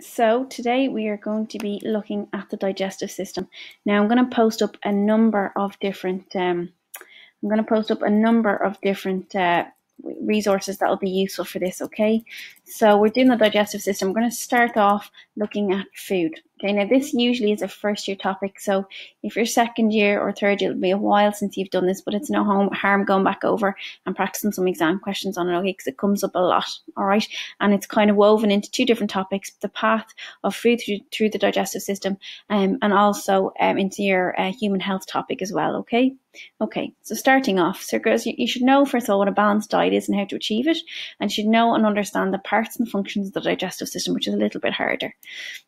so today we are going to be looking at the digestive system. Now I'm going to post up a number of different. Um, I'm going to post up a number of different uh, resources that will be useful for this. Okay, so we're doing the digestive system. We're going to start off looking at food. Okay, now this usually is a first year topic. So if you're second year or third year, it'll be a while since you've done this, but it's no harm going back over and practicing some exam questions on it, okay, because it comes up a lot. All right. And it's kind of woven into two different topics the path of food through, through the digestive system um, and also um, into your uh, human health topic as well. Okay. Okay, so starting off, so girls, you, you, should know first of all what a balanced diet is and how to achieve it, and you should know and understand the parts and functions of the digestive system, which is a little bit harder.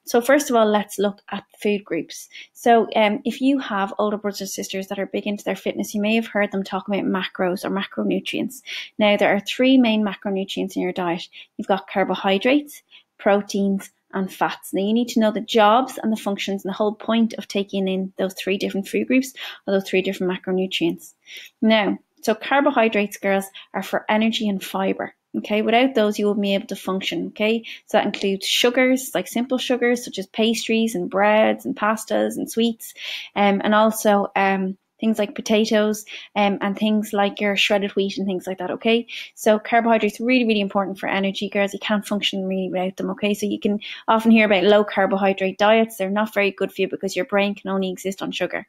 So first of all, let's look at food groups. So um, if you have older brothers and sisters that are big into their fitness, you may have heard them talk about macros or macronutrients. Now, there are three main macronutrients in your diet. You've got carbohydrates, proteins, and fats. Now, you need to know the jobs and the functions and the whole point of taking in those three different food groups or those three different macronutrients. Now, so carbohydrates, girls, are for energy and fiber. Okay, without those, you won't be able to function. Okay, so that includes sugars, like simple sugars, such as pastries and breads and pastas and sweets, um, and also um, things like potatoes um, and things like your shredded wheat and things like that. Okay, so carbohydrates really really important for energy, girls. You can't function really without them. Okay, so you can often hear about low carbohydrate diets. They're not very good for you because your brain can only exist on sugar.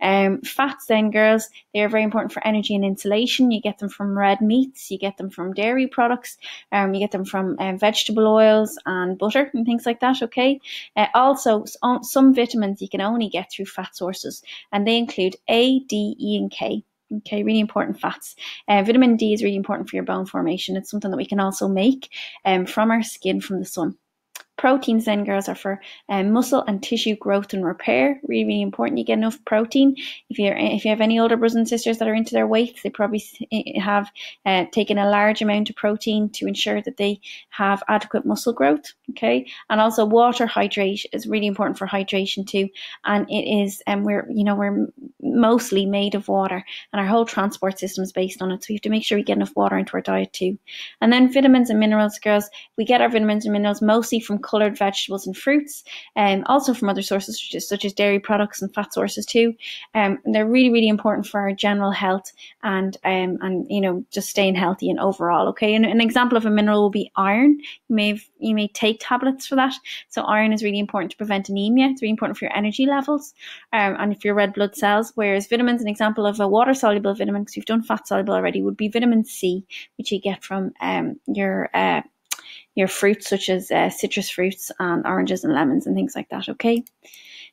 Um, fats, then, girls, they are very important for energy and insulation. You get them from red meats, you get them from dairy products, um, you get them from um, vegetable oils and butter and things like that. Okay, uh, also some vitamins you can only get through fat sources, and they include A D, E, and K. Okay, really important fats. Uh, vitamin D is really important for your bone formation. It's something that we can also make um, from our skin from the sun. Proteins then, girls, are for um, muscle and tissue growth and repair. Really, really important. You get enough protein. If you if you have any older brothers and sisters that are into their weights, they probably eh, have uh, taken a large amount of protein to ensure that they have adequate muscle growth. Okay, and also water hydrate is really important for hydration too. And it is, and um, we're you know we're mostly made of water, and our whole transport system is based on it. So we have to make sure we get enough water into our diet too. And then vitamins and minerals, girls. We get our vitamins and minerals mostly from coloured vegetables and fruits, and um, also from other sources such as, such as dairy products and fat sources too. Um, and they're really, really important for our general health and um, and you know just staying healthy and overall. Okay, and an example of a mineral will be iron. You may have, you may take tablets for that. So iron is really important to prevent anemia. It's really important for your energy levels um, and for your red blood cells. Whereas vitamins, an example of a water soluble vitamin, because you've done fat soluble already, would be vitamin C, which you get from um, your uh, your fruits such as uh, citrus fruits and oranges and lemons and things like that. Okay.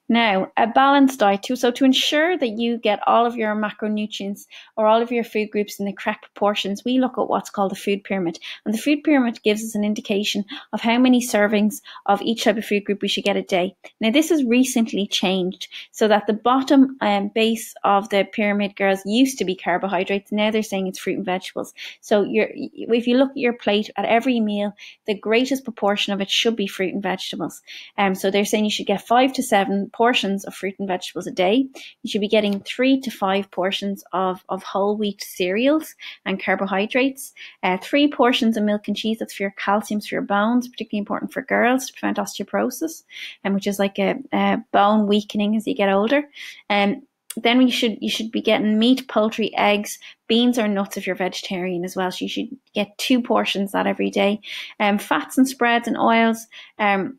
Now, a balanced diet too. So to ensure that you get all of your macronutrients or all of your food groups in the correct proportions, we look at what's called the food pyramid. And the food pyramid gives us an indication of how many servings of each type of food group we should get a day. Now, this has recently changed so that the bottom um, base of the pyramid, girls, used to be carbohydrates. Now they're saying it's fruit and vegetables. So if you look at your plate at every meal, the greatest proportion of it should be fruit and vegetables. Um, so they're saying you should get five to seven portions of fruit and vegetables a day. You should be getting three to five portions of, of whole wheat cereals and carbohydrates, uh, three portions of milk and cheese. That's for your calcium, for your bones, particularly important for girls to prevent osteoporosis, and um, which is like a, a, bone weakening as you get older. And um, then you should you should be getting meat, poultry, eggs, beans or nuts if you're vegetarian as well. So you should get two portions that every day. Um, fats and spreads and oils. Um,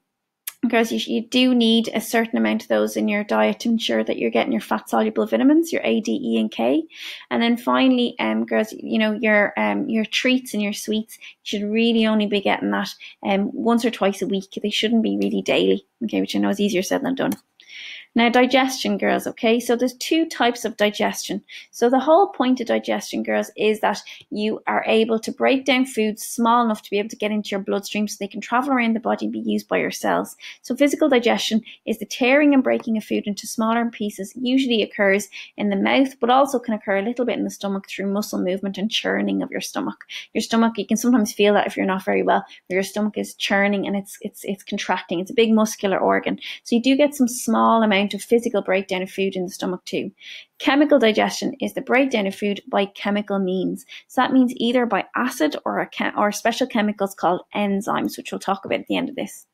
because you, you do need a certain amount of those in your diet to ensure that you're getting your fat soluble vitamins, your A, D, E, and K. And then finally, um, girls, you know your um your treats and your sweets you should really only be getting that um once or twice a week. They shouldn't be really daily. Okay, which I know is easier said than done. Now, digestion, girls, okay? So there's two types of digestion. So the whole point of digestion, girls, is that you are able to break down foods small enough to be able to get into your bloodstream so they can travel around the body and be used by your cells. So physical digestion is the tearing and breaking of food into smaller pieces, usually occurs in the mouth, but also can occur a little bit in the stomach through muscle movement and churning of your stomach. Your stomach, you can sometimes feel that if you're not very well, where your stomach is churning and it's it's it's contracting. It's a big muscular organ. So you do get some small amount down to physical breakdown of food in the stomach too. Chemical digestion is the breakdown of food by chemical means. So that means either by acid or a or special chemicals called enzymes, which we'll talk about at the end of this.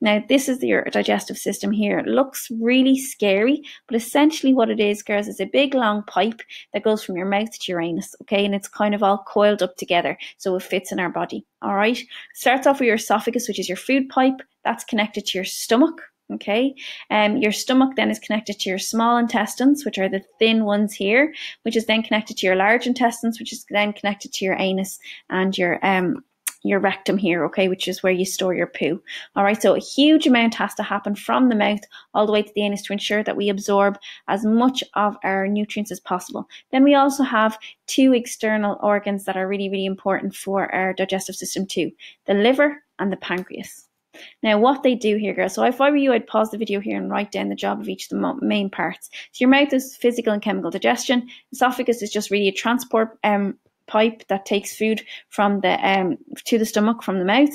Now, this is your digestive system here. It looks really scary, but essentially what it is, girls, is a big long pipe that goes from your mouth to your anus, okay? And it's kind of all coiled up together so it fits in our body, all right? Starts off with your esophagus, which is your food pipe. That's connected to your stomach, okay um your stomach then is connected to your small intestines which are the thin ones here which is then connected to your large intestines which is then connected to your anus and your um your rectum here, okay, which is where you store your poo. All right, so a huge amount has to happen from the mouth all the way to the anus to ensure that we absorb as much of our nutrients as possible. Then we also have two external organs that are really, really important for our digestive system too the liver and the pancreas. Now, what they do here, girls. So, if I were you, I'd pause the video here and write down the job of each of the main parts. So, your mouth is physical and chemical digestion. Esophagus is just really a transport um, pipe that takes food from the um, to the stomach from the mouth.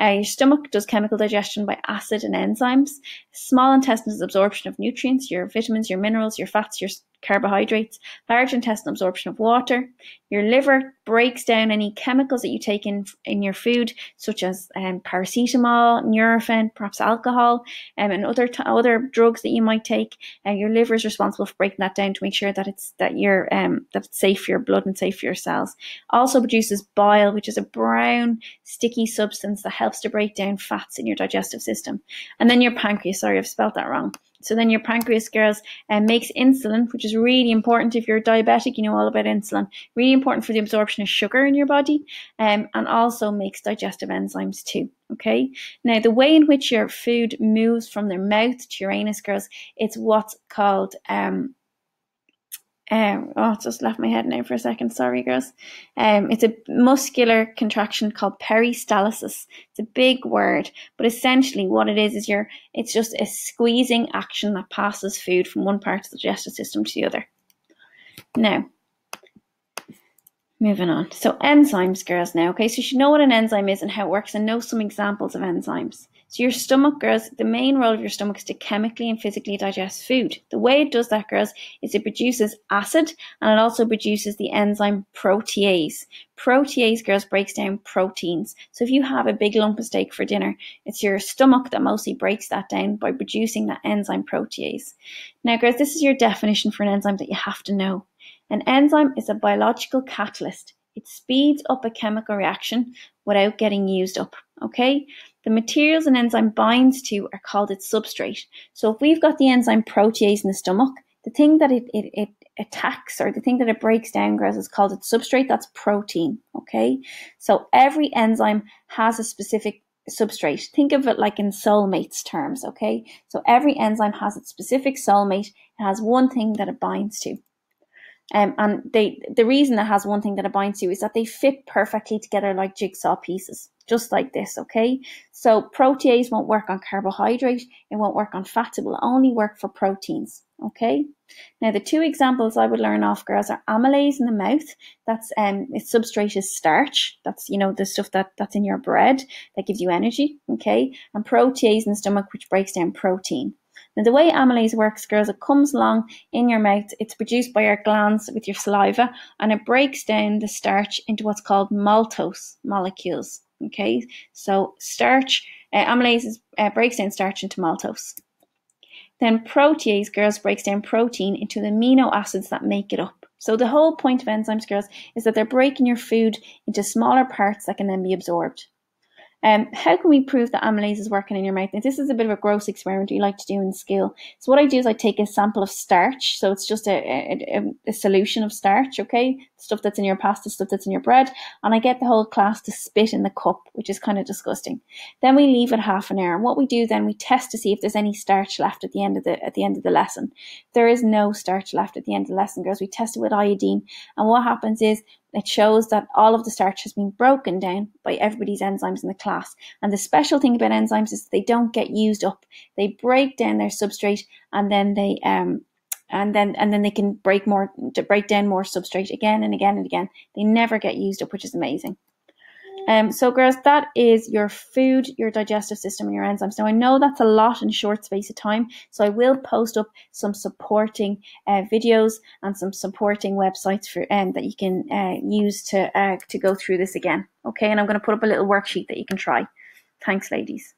Uh, your stomach does chemical digestion by acid and enzymes. Small intestine is absorption of nutrients, your vitamins, your minerals, your fats, your carbohydrates, large intestinal absorption of water. Your liver breaks down any chemicals that you take in in your food, such as um, paracetamol, Nurofen, perhaps alcohol, um, and other t- other drugs that you might take. And uh, your liver is responsible for breaking that down to make sure that it's that you're um, that's safe for your blood and safe for your cells. Also produces bile, which is a brown sticky substance that helps to break down fats in your digestive system. And then your pancreas. Sorry, I've spelled that wrong. So then your pancreas, girls, um, makes insulin, which is really important if you're diabetic. You know all about insulin. Really important for the absorption of sugar in your body, um, and also makes digestive enzymes too. Okay. Now the way in which your food moves from their mouth to your anus, girls, it's what's called um, um, oh, just left my head now for a second. Sorry, girls. Um, it's a muscular contraction called peristalsis. It's a big word, but essentially what it is is your it's just a squeezing action that passes food from one part of the digestive system to the other. Now, moving on. So enzymes, girls. Now, okay, so you should know what an enzyme is and how it works, and know some examples of enzymes. So your stomach, girls, the main role of your stomach is to chemically and physically digest food. The way it does that, girls, is it produces acid and it also produces the enzyme protease. Protease, girls, breaks down proteins. So if you have a big lump of steak for dinner, it's your stomach that mostly breaks that down by producing that enzyme protease. Now, girls, this is your definition for an enzyme that you have to know. An enzyme is a biological catalyst. It speeds up a chemical reaction without getting used up. Okay? The materials an enzyme binds to are called its substrate. So if we've got the enzyme protease in the stomach, the thing that it, it, it attacks or the thing that it breaks down, girls, is called its substrate. That's protein. Okay. So every enzyme has a specific substrate. Think of it like in soulmates terms. Okay. So every enzyme has its specific soulmate. It has one thing that it binds to. Um, and they the reason it has one thing that it binds to is that they fit perfectly together like jigsaw pieces just like this, okay? So protease won't work on carbohydrate, it won't work on fat, it will only work for proteins, okay? Now the two examples I would learn off, girls, are amylase in the mouth. That's um, its substrate is starch. That's you know the stuff that that's in your bread that gives you energy, okay? And protease in the stomach, which breaks down protein. Now, the way amylase works, girls, it comes along in your mouth. It's produced by your glands with your saliva, and it breaks down the starch into what's called maltose molecules. Okay, so starch, uh, amylase is, uh, breaks down starch into maltose. Then protease, girls, breaks down protein into the amino acids that make it up. So the whole point of enzymes, girls, is that they're breaking your food into smaller parts that can then be absorbed. Um, how can we prove that amylase is working in your mouth? Now, this is a bit of a gross experiment we like to do in school. So what I do is I take a sample of starch. So it's just a, a, a solution of starch, okay? Stuff that's in your pasta, stuff that's in your bread. And I get the whole class to spit in the cup, which is kind of disgusting. Then we leave it half an hour. And what we do then, we test to see if there's any starch left at the end of the, at the end of the lesson. There is no starch left at the end of the lesson, girls. We test it with iodine. And what happens is it shows that all of the starch has been broken down by everybody's enzymes in the class. And the special thing about enzymes is they don't get used up. They break down their substrate and then they um and then and then they can break more to break down more substrate again and again and again. They never get used up, which is amazing. Um, so, girls, that is your food, your digestive system, and your enzymes. Now, I know that's a lot in a short space of time, so I will post up some supporting uh, videos and some supporting websites for um, that you can uh, use to uh, to go through this again. Okay, and I'm going to put up a little worksheet that you can try. Thanks, ladies.